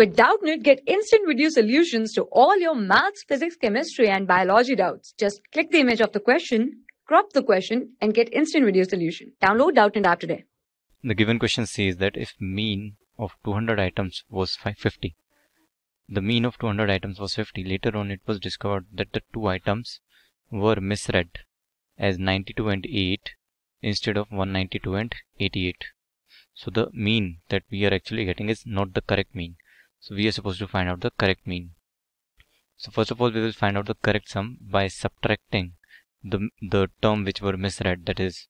With Doubtnut, get instant video solutions to all your maths, physics, chemistry, and biology doubts. Just click the image of the question, crop the question, and get instant video solution. Download Doubtnut app today. The given question says that if mean of 200 items was 550, the mean of 200 items was 50. Later on, it was discovered that the two items were misread as 92 and 8 instead of 192 and 88. So the mean that we are actually getting is not the correct mean. So we are supposed to find out the correct mean. So first of all, we will find out the correct sum by subtracting the, the term which were misread. That is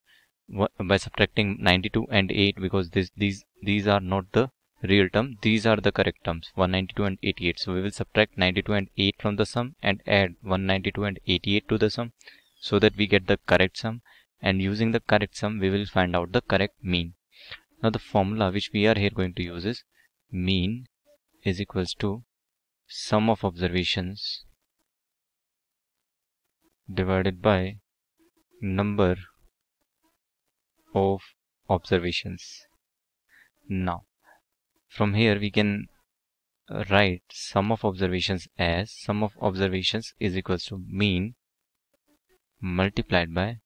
by subtracting 92 and 8 because this, these these are not the real term. These are the correct terms 192 and 88 so we will subtract 92 and 8 from the sum and add 192 and 88 to the sum so that we get the correct sum. And using the correct sum we will find out the correct mean. Now the formula which we are here going to use is mean is equals to sum of observations divided by number of observations now from here we can uh, write sum of observations as sum of observations is equals to mean multiplied by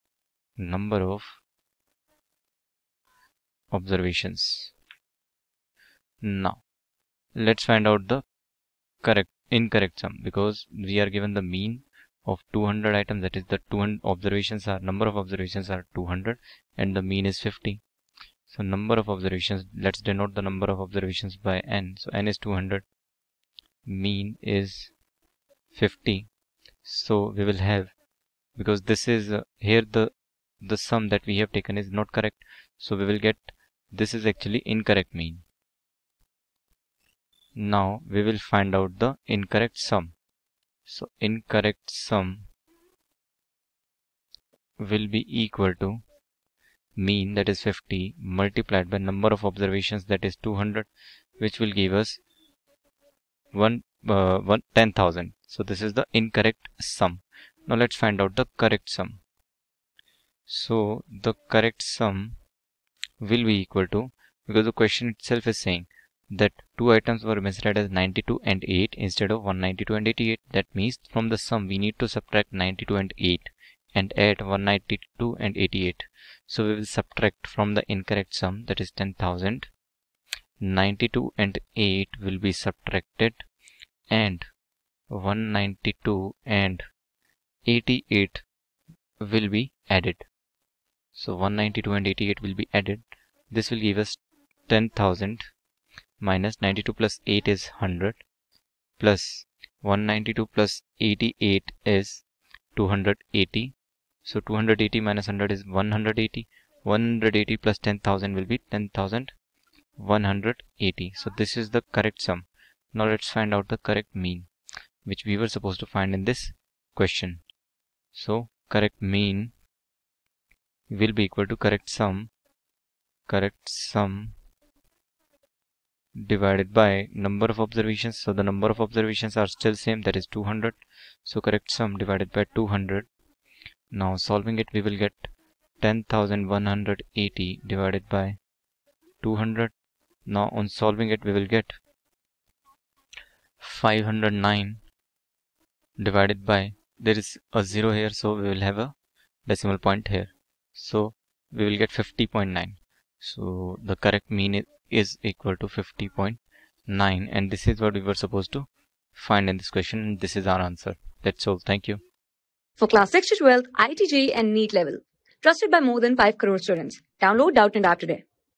number of observations. Now let's find out the correct incorrect sum because we are given the mean of 200 items that is the 200 observations are number of observations are 200 and the mean is 50 so number of observations, let's denote the number of observations by n. So n is 200. Mean is 50. So we will have, because this is uh, here the the sum that we have taken is not correct. So we will get this is actually incorrect mean. Now we will find out the incorrect sum. So incorrect sum will be equal to mean that is 50 multiplied by number of observations that is 200 which will give us 1 uh, 1 10000 so this is the incorrect sum. Now let's find out the correct sum. So the correct sum will be equal to because the question itself is saying that two items were misread as 92 and 8 instead of 192 and 88 that means from the sum we need to subtract 92 and 8 and add 192 and 88 so we will subtract from the incorrect sum that is 10,000 92 and 8 will be subtracted and 192 and 88 will be added. So 192 and 88 will be added. This will give us 10,000 minus 92 plus 8 is 100 plus 192 plus 88 is 280 so 280 minus 100 is 180. 180 plus 10,000 will be 10,180. So this is the correct sum. Now let's find out the correct mean, which we were supposed to find in this question. So correct mean will be equal to correct sum, correct sum divided by number of observations. So the number of observations are still same that is 200. So correct sum divided by 200 now solving it we will get 10,180 divided by 200. Now on solving it we will get 509 divided by there is a zero here so we will have a decimal point here. So we will get 50.9. So the correct mean is equal to 50.9 and this is what we were supposed to find in this question and this is our answer. That's all. Thank you for class 6 to 12, IIT JEE and NEET level. Trusted by more than 5 crore students. Download Doubtnut app today.